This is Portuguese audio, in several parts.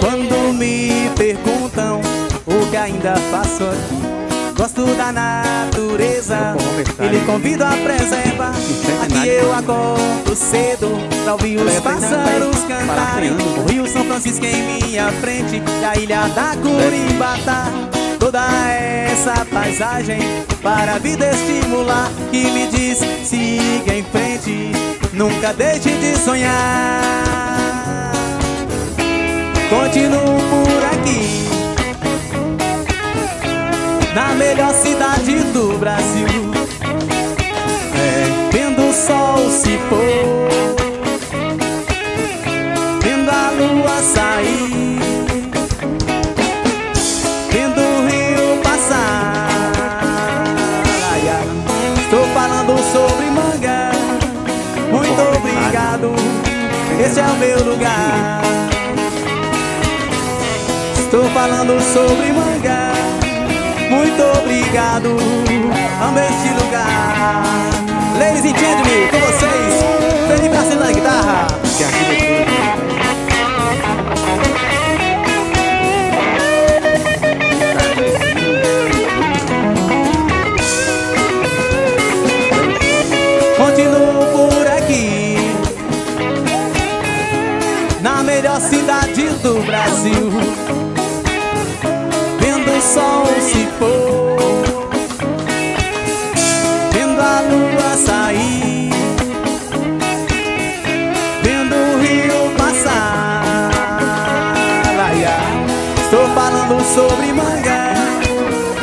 Quando me perguntam o que ainda faço aqui, gosto da natureza. Ele convido a preservar. Aqui eu acordo cedo pra ouvir os pássaros cantarem. O Rio São Francisco em minha frente e a ilha da Curibatá. Toda essa paisagem para a vida estimular que me diz siga em frente, nunca deixe de sonhar. Continuo por aqui na melhor cidade do Brasil. É, vendo o sol se pôr, sobre manga. Muito obrigado, esse é o meu lugar. Estou falando sobre manga. Muito obrigado, amo este lugar. Melhor cidade do Brasil. Vendo o sol se pôr, vendo a lua sair, vendo o rio passar. Estou falando sobre manga.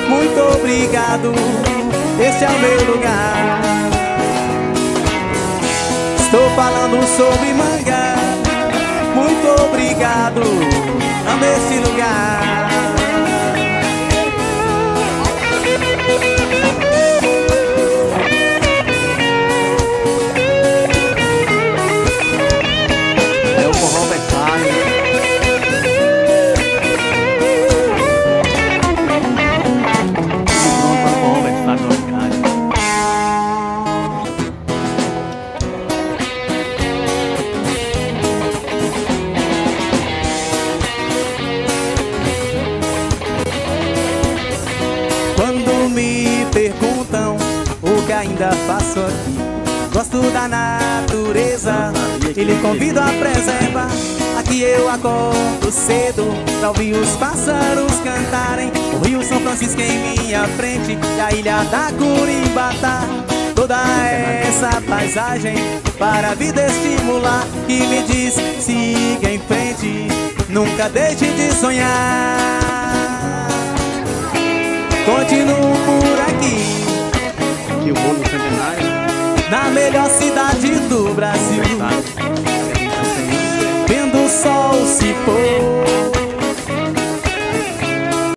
Muito obrigado, este é o meu lugar. Estou falando sobre manga. Ainda faço aqui, gosto da natureza. Ele convida a preserva. Aqui eu acordo cedo pra ouvir os pássaros cantarem. O Rio São Francisco em minha frente e a ilha da Curimbata. Toda essa paisagem para a vida estimular que me diz siga em frente, nunca deixe de sonhar.